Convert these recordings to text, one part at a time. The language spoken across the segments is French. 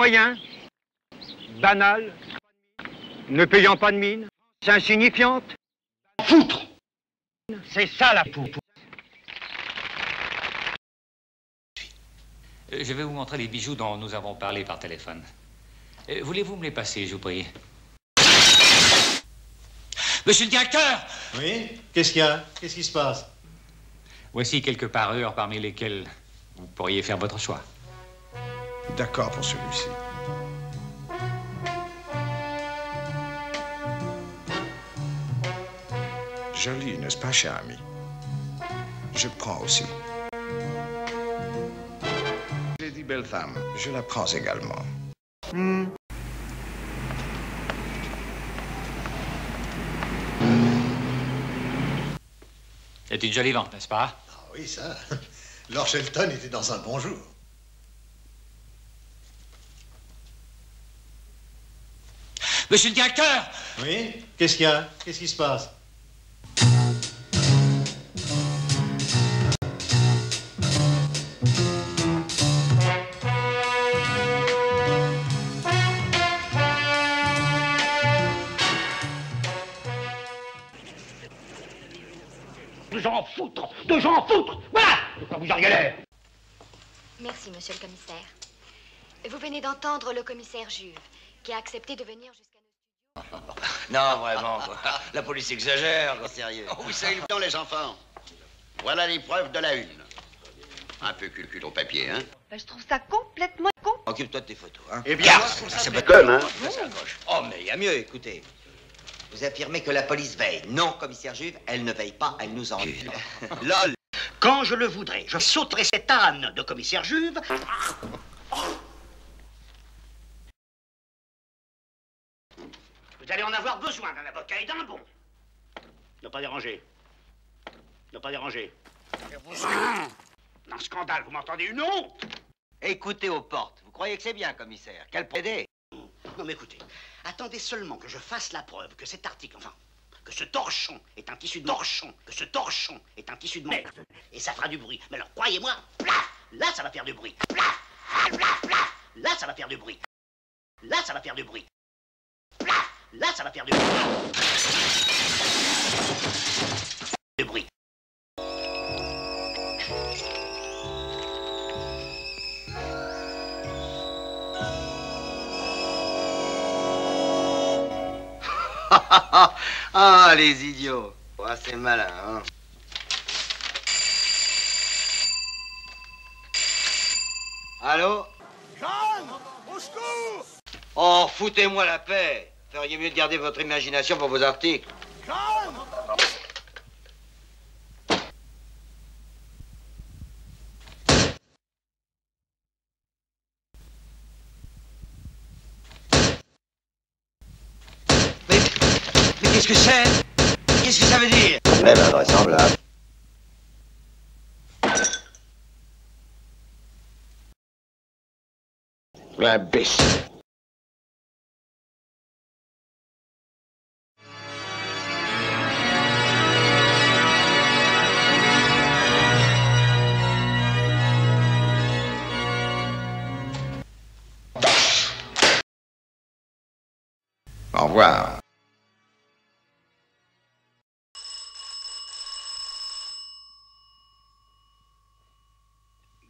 moyen, banale, ne payant pas de mine, insignifiante. Foutre C'est ça la poupe. Euh, Je vais vous montrer les bijoux dont nous avons parlé par téléphone. Euh, Voulez-vous me les passer, je vous prie Monsieur le directeur Oui Qu'est-ce qu'il y a? Qu'est-ce qui se passe? Voici quelques parures parmi lesquelles vous pourriez faire votre choix. D'accord pour celui-ci. Joli, n'est-ce pas, cher ami? Je prends aussi. J'ai dit belle femme, je la prends également. C'est une jolie vente, n'est-ce pas? Ah oui, ça. Lord Shelton était dans un bon jour. Monsieur le directeur. Oui Qu'est-ce qu'il y a? Qu'est-ce qui se passe? De gens foutre De gens foutre Voilà. De quoi vous auriez l'air Merci, monsieur le commissaire. Vous venez d'entendre le commissaire Juve, qui a accepté de venir jusqu'à Non, vraiment, quoi. La police exagère, quoi. Sérieux. Oh, Où c'est le temps, les enfants Voilà les preuves de la une. Un peu cul au papier, hein Ben, je trouve ça complètement con. Occupe-toi de tes photos, hein. Eh bien, c'est pas con, hein. Ça accroche. Oh, mais il y a mieux, écoutez. Vous affirmez que la police veille. Non, commissaire Juve, elle ne veille pas, elle nous encule. LOL Quand je le voudrais, je sauterai cette âne de commissaire Juve. Vous allez en avoir besoin d'un avocat et d'un bon. Ne pas déranger. Ne pas déranger. Un scandale, vous m'entendez une honte Écoutez aux portes. Vous croyez que c'est bien, commissaire? Quelle prédé Non mais écoutez, attendez seulement que je fasse la preuve que cet article, enfin, que ce torchon est un tissu de torchon, que ce torchon est un tissu de merde, et ça fera du bruit. Mais alors croyez-moi, plaf, là ça va faire du bruit. Plaf, plaf, plaf, là ça va faire du bruit. Là ça va faire du bruit. Là ça va faire du bruit. Du bruit. ah, les idiots. Ah, c'est malin, hein. Allô? Jeanne Au secours Oh, foutez-moi la paix. Feriez mieux de garder votre imagination pour vos articles. Jeanne Mais, mais qu'est-ce que c'est? Qu'est-ce que ça veut dire? Eh ben, vraisemblable. L'imbécile. Au revoir.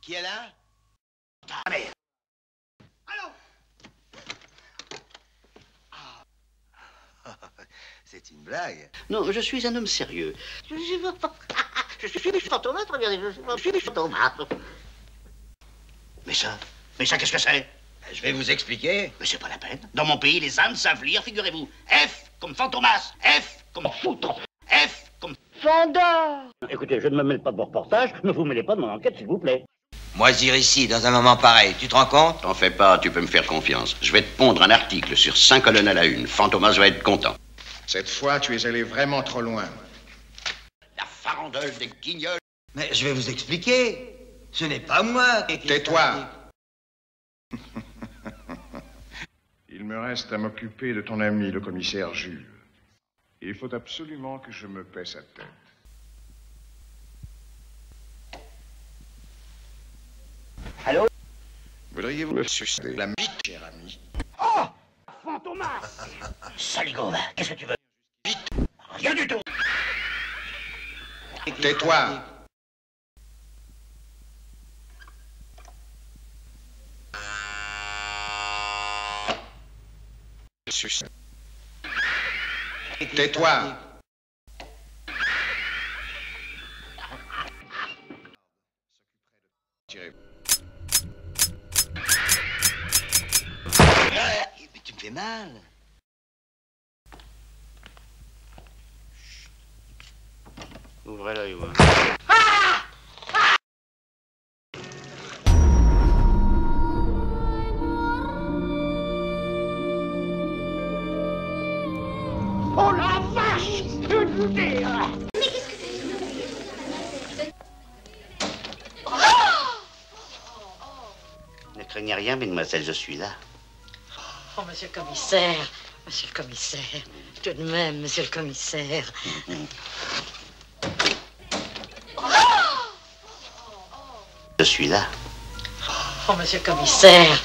Qui est là? Ta mère Allô C'est une blague. Non, je suis un homme sérieux. Je suis, je suis du fantomatre, regardez, je suis du fantomatre. Mais ça, mais ça, qu'est-ce que c'est? Je vais vous expliquer. Mais c'est pas la peine. Dans mon pays, les ânes savent lire, figurez-vous. F comme fantomas, F comme foutre, F comme... Fandor Écoutez, je ne me mêle pas de vos reportages, ne vous mêlez pas de mon enquête, s'il vous plaît. Moisir ici, dans un moment pareil, tu te rends compte? T'en fais pas, tu peux me faire confiance. Je vais te pondre un article sur cinq colonnes à la une. Fantomas va être content. Cette fois, tu es allé vraiment trop loin. La farandole des guignols. Mais je vais vous expliquer. Ce n'est pas moi qui Tais-toi. article. Il me reste à m'occuper de ton ami, le commissaire Jules. Il faut absolument que je me paie sa tête. Allô? Vous Voudriez-vous me sucer la bite, cher ami? Oh! Fantomas! Saligo, qu'est-ce que tu veux? Rien du tout! Tais-toi Suce. Tais-toi Tirez. Mais tu me fais mal. Ouvrez l'œil, ouais. Ne craignez rien, mesdemoiselles, je suis là. Oh, monsieur le commissaire, monsieur le commissaire, tout de même, monsieur le commissaire. Je suis là. Oh, monsieur le commissaire.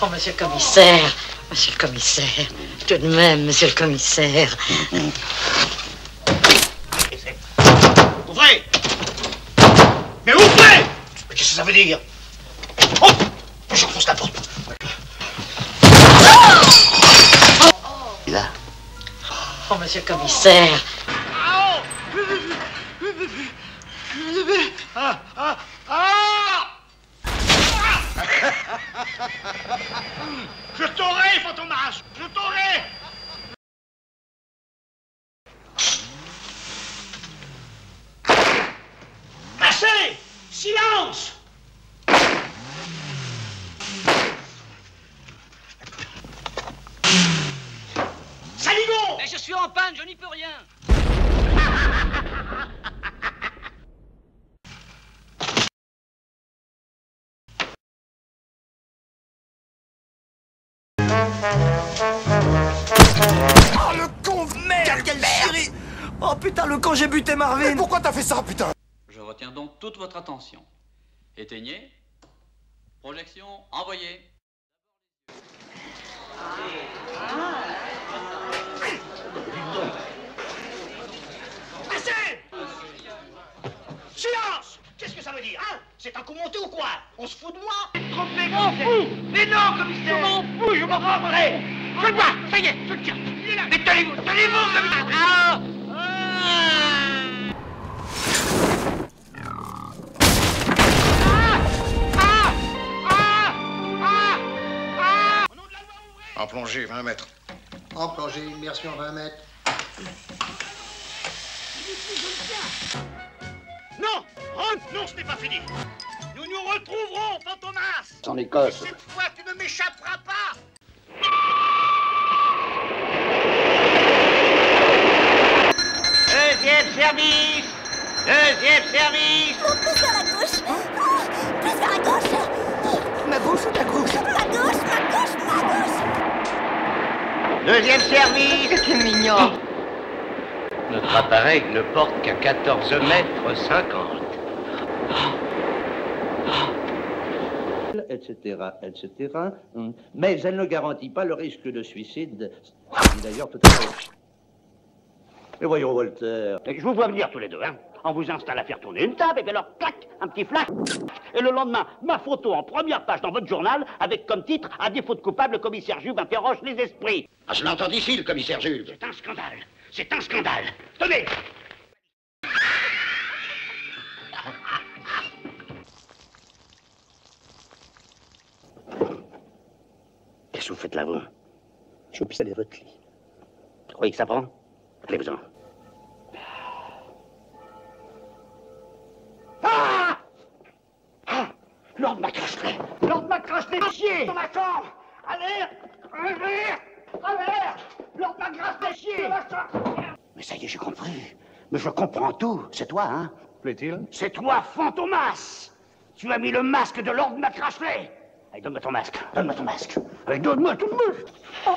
Oh, monsieur le commissaire, monsieur le commissaire, tout de même, monsieur le commissaire. Ouvrez Mais ouvrez Mais qu'est-ce que ça veut dire? Oh J'enfonce la porte là. Oh, monsieur le commissaire. Ah Ah Ah Je t'aurai, Fantomas Je t'aurai. Assez Silence. Saligo. Mais je suis en panne, je n'y peux rien. Le con j'ai buté Marvin. Pourquoi t'as fait ça putain? Je retiens donc toute votre attention. Éteignez. Projection envoyée. Assez! Silence! Qu'est-ce que ça veut dire, hein? C'est un coup monté ou quoi? On se fout de moi? Trompé, m'en fous! Mais non, commissaire! Je m'en fous, je m'en rendrai Je le vois, ça y est, je le tiens! Il est là. Mais tenez-vous, tenez-vous, commissaire En plongée, 20 mètres. En plongée, immersion 20 mètres. Non Ron, non, ce n'est pas fini Nous nous retrouverons, Fantomas En Écosse. Cette fois, tu ne m'échapperas pas Deuxième service Deuxième service Deuxième service C'est mignon. Notre appareil ne porte qu'à 14 mètres 50. etc., etc. Mais elle ne garantit pas le risque de suicide. D'ailleurs, tout à fait. Mais voyons, Walter. Je vous vois venir tous les deux, hein. On vous installe à faire tourner une table, et puis alors, clac, un petit flash. Et le lendemain, ma photo en première page dans votre journal, avec comme titre, à défaut de coupable, le commissaire Juve interroge les esprits. Ah, je l'entends ici, le commissaire Jules. C'est un scandale. C'est un scandale. Tenez Qu'est-ce que vous faites là, vous? Je vous pisse votre lit. Vous croyez que ça prend? Allez-vous-en. Lord Macrachelet Lord Macrachelet, chier Dans ma chambre Allez Lord chier Dans ma chambre Mais ça y est, j'ai compris. Mais je comprends tout. C'est toi, hein? Plaît-il? C'est toi, Fantomas Tu as mis le masque de Lord Macrachelet Allez, donne-moi ton masque. Donne-moi ton masque. Allez, donne-moi ton masque. Oh.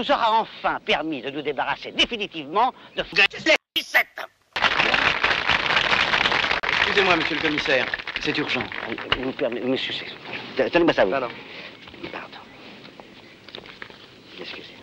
Nous aura enfin permis de nous débarrasser définitivement de Excusez-moi, monsieur le commissaire. C'est urgent. Vous permettez, monsieur, c'est... Tenez-moi ça, vous. Pardon. Pardon. Excusez.